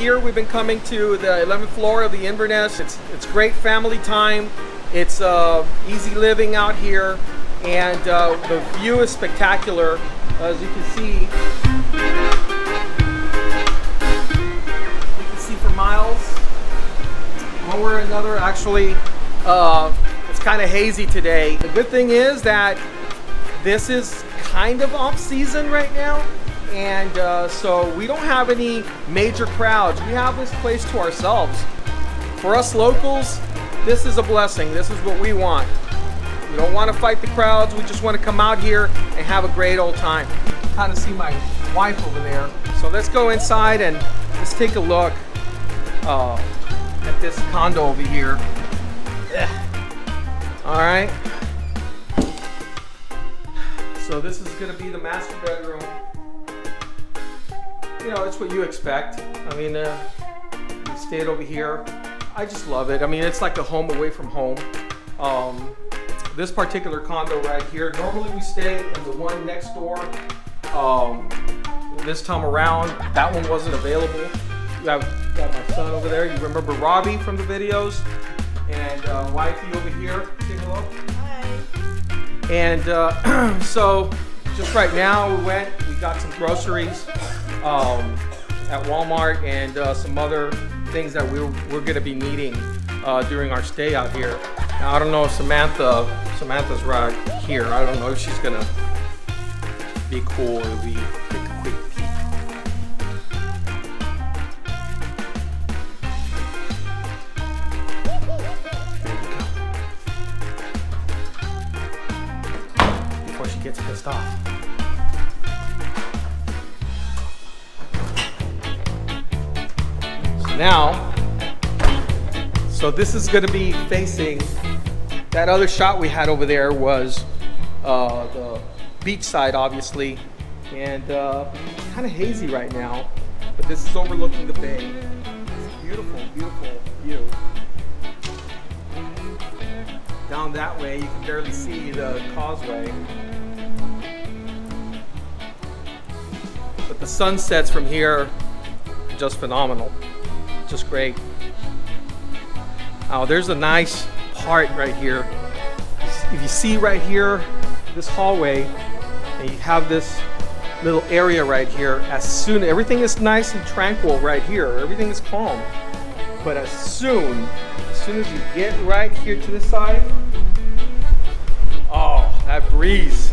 year we've been coming to the 11th floor of the Inverness. It's it's great family time. It's uh, easy living out here, and uh, the view is spectacular, as you can see. You can see for miles. One way or another, actually, uh, it's kind of hazy today. The good thing is that this is kind of off season right now and uh, so we don't have any major crowds. We have this place to ourselves. For us locals, this is a blessing. This is what we want. We don't want to fight the crowds. We just want to come out here and have a great old time. Kind of see my wife over there. So let's go inside and let's take a look uh, at this condo over here. All right. So this is going to be the master bedroom you know, it's what you expect. I mean, uh, we stayed over here. I just love it. I mean, it's like a home away from home. Um, this particular condo right here, normally we stay in the one next door. Um, this time around, that one wasn't available. I've got my son over there. You remember Robbie from the videos? And uh, wifey over here. Say hello. Hi. And uh, so, just right now, we went, we got some groceries um, at Walmart and uh, some other things that we're, we're going to be needing uh, during our stay out here. Now, I don't know if Samantha, Samantha's right here. I don't know if she's going to be cool if we take a quick. Before she gets pissed off. Now, so this is going to be facing, that other shot we had over there was uh, the beach side, obviously, and uh, kind of hazy right now, but this is overlooking the bay. It's beautiful, beautiful view. Down that way, you can barely see the causeway. But the sunsets from here just phenomenal just great. Oh, there's a nice part right here. If you see right here, this hallway, and you have this little area right here, as soon, everything is nice and tranquil right here. Everything is calm. But as soon, as soon as you get right here to the side, oh, that breeze.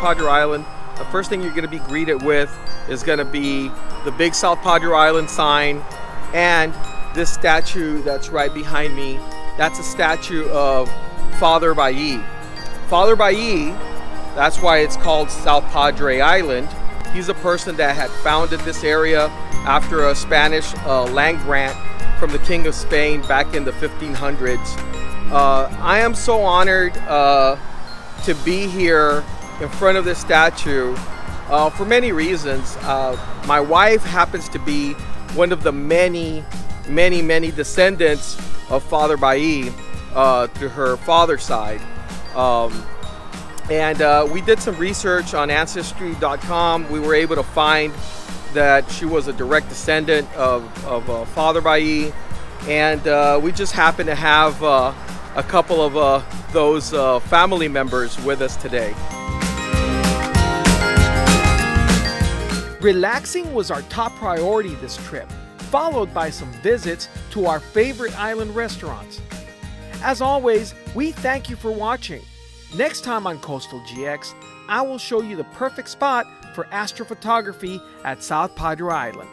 Padre Island, the first thing you're going to be greeted with is going to be the big South Padre Island sign and this statue that's right behind me. That's a statue of Father Balli. Father Balli, that's why it's called South Padre Island. He's a person that had founded this area after a Spanish uh, land grant from the King of Spain back in the 1500s. Uh, I am so honored uh, to be here in front of this statue uh, for many reasons. Uh, my wife happens to be one of the many, many, many descendants of Father Balli uh, through her father's side. Um, and uh, we did some research on Ancestry.com. We were able to find that she was a direct descendant of, of uh, Father Balli. And uh, we just happen to have a couple of those family members with us today. Relaxing was our top priority this trip, followed by some visits to our favorite island restaurants. As always, we thank you for watching. Next time on Coastal GX, I will show you the perfect spot for astrophotography at South Padre Island.